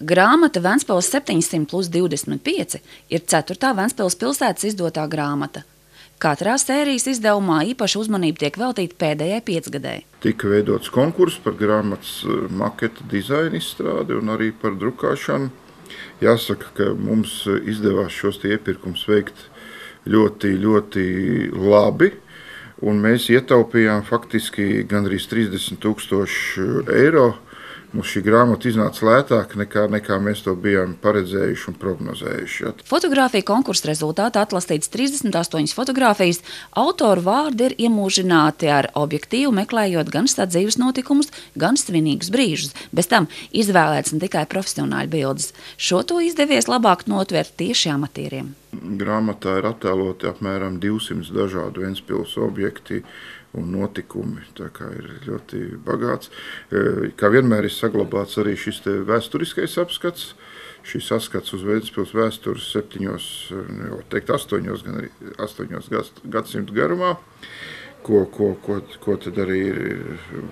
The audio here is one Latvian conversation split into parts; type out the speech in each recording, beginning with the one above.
Grāmata Ventspils 700 plus 25 ir 4. Ventspils pilsētas izdotā grāmata. Katrā sērijas izdevumā īpaša uzmanība tiek veltīta pēdējai piecgadēji. Tika veidots konkurss par grāmatas eh, maketa dizaina izstrādi un arī par drukāšanu. Jāsaka, ka mums izdevās šos iepirkumus veikt ļoti, ļoti labi. Un mēs ietaupījām faktiski gandrīz 30 tūkstoši eiro Mums šī grāmata iznāca lētāk nekā, nekā mēs to bijām paredzējuši un prognozējuši. Ja. Fotogrāfija konkursa rezultātā atlasītas 38 fotogrāfijas. Autoru vārdi ir iemūžināti ar objektīvu, meklējot gan sadzīves notikumus, gan svinīgus brīžus. Bez tam izvēlēts ne tikai profesionāļu bildes. Šo to izdevies labāk notvert tieši amatieriem. Grāmatā ir attēloti apmēram 200 dažādu Ventspils objekti un notikumi. Tā kā ir ļoti bagāts. E, kā vienmēr ir saglabāts arī šis vēsturiskais apskats. Šis saskats uz Vēncpils vēstures septiņos, nu, jau teikt, astoņos, gan arī astoņos gadsimtu garumā ko, ko, ko, ko tad arī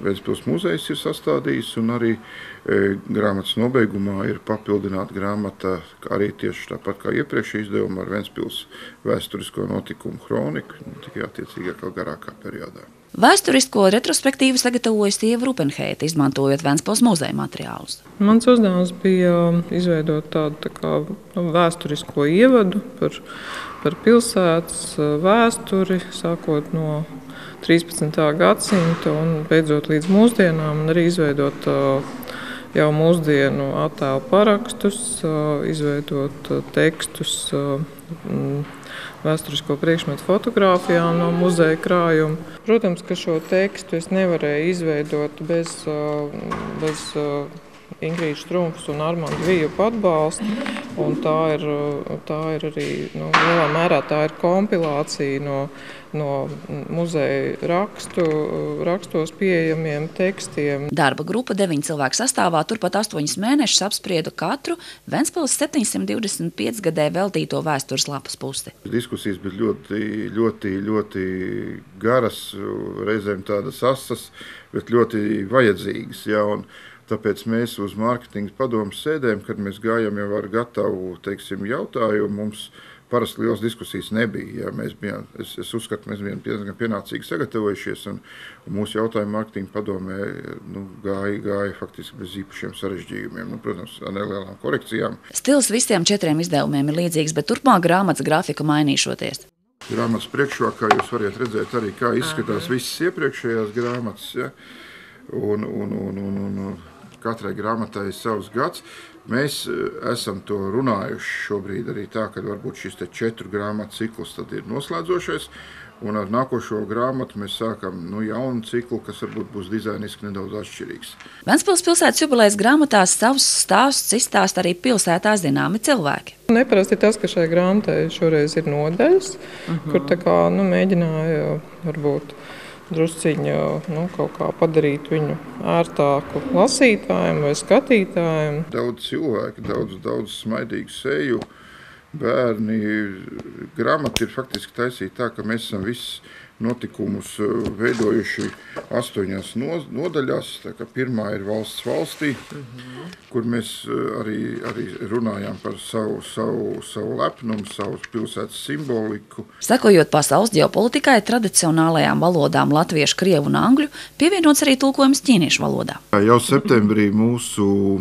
Vēncpils muzejs ir sastādījis. Un arī e, grāmatas nobeigumā ir papildināta grāmata, arī tieši tāpat kā iepriekšējā izdevumā ar Vēncpils vēsturisko notikumu kroniku, nu, tikai attiecīgākā garākā periodā. Vēsturisko retrospektīvu sagatavojusi Ieva Rupenheita, izmantojot Vēncpils muzeja materiālus. Mans uzdevums bija izveidot tādu tā kā, vēsturisko ievadu par, par pilsētas vēsturi, sākot no 13. gadsimta un beidzot līdz mūsdienām, un arī izveidot jau mūsdienu attēlu parakstus, izveidot tekstus vēsturisko priekšmetu fotografijām no muzeja krājuma. Protams, ka šo tekstu es nevarēju izveidot bez, bez Ingrīdas Strunkas un Armāņa Vījupa atbalsta. Tā ir, tā ir arī nu, lielā mērā tā ir kompilācija no, no muzeja rakstu, rakstos pieejamiem tekstiem. Darba grupa deviņu cilvēku sastāvā turpat astoņus mēnešus apsprieda katru Ventspils 725 gadē veltīto vēstures lapas pusi. Diskusijas bija ļoti, ļoti, ļoti garas, reizēm tādas asas, bet ļoti vajadzīgas. Ja, un, Tāpēc mēs uz mārketinga padomu sēdēm, kad mēs gājām jau ar gatavu teiksim, jautājumu, mums parasti liels diskusijas nebija. Ja, mēs bijām, es, es uzskatu, ka mēs bijām diezgan pienācīgi sagatavojušies, un, un mūsu jautājumu mārketinga padomē nu, gāja, gāja faktiski bez īpašiem sarežģījumiem, nu, protams, ar nelielām korekcijām. Stils visiem četriem izdevumiem ir līdzīgs, bet turpmāk grāmatas grafika mainīšoties. Grāmatas priekšrokā jūs varat redzēt arī, kā izskatās visas iepriekšējās grāmatas. Ja? Un, un, un, un, un, katrai grāmatai ir savs gads. Mēs eh, esam to runājuši šobrīd arī tā, ka varbūt šis četru grāmatu cikls ir noslēdzošais. Un ar nākošo grāmatu mēs sākam nu, jaunu ciklu, kas varbūt būs dizainiski nedaudz atšķirīgs. Ventspils pilsētas jubilejas grāmatās savus stāstus izstāsta arī pilsētā zināmi cilvēki. Neparasti tas, ka šai grāmatai šoreiz ir nodaļas, uh -huh. kur kā, nu, mēģināja varbūt drusciņā nu, padarīt viņu ērtāku lasītājiem vai skatītājiem. Daudz cilvēku, daudz, daudz smaidīgu seju. Bērni grāmata ir faktiski taisīta tā, ka mēs esam visi notikumus eh, veidojuši astoņās nodaļās. Pirmā ir valsts valstī, uh -huh. kur mēs eh, arī, arī runājām par savu, savu, savu lepnumu, savu pilsētas simboliku. Sekojot pasaules ģeopolitikai, tradicionālajām valodām latviešu, krievu un angļu, pievienots arī tulkojums ķīniešu valodā. Jau septembrī mūsu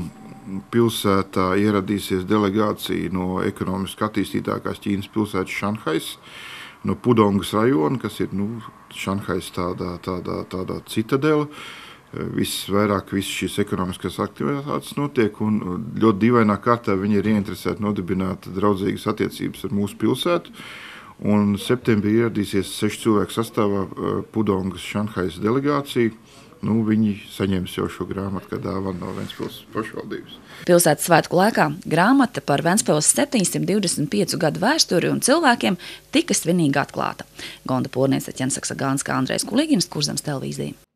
pilsētā ieradīsies delegācija no ekonomiski attīstītākās Ķīnas pilsētas Šanhais no Pudongas rajona, kas ir nu, Šanhais tādā, tādā, tādā citadela. Visvairāk visas šīs ekonomiskās aktivitātes notiek, un ļoti dīvainā kārtā viņi ir ieinteresēti nodibināt draudzīgas attiecības ar mūsu pilsētu. Un septembrī ieradīsies sešu cilvēku sastāvā Pudongas Šanhais delegācija nu, viņi saņems jau šo grāmatu kā dāvanu no Vēncpils pašvaldības. Pilsētas svētku laikā grāmata par Vēncpils 725 gadu vēsturi un cilvēkiem tika svinīgi atklāta. Gonda Porniece, Ķensaksa Gānska, Andrejs Kulīgins, Kurzems televīzija.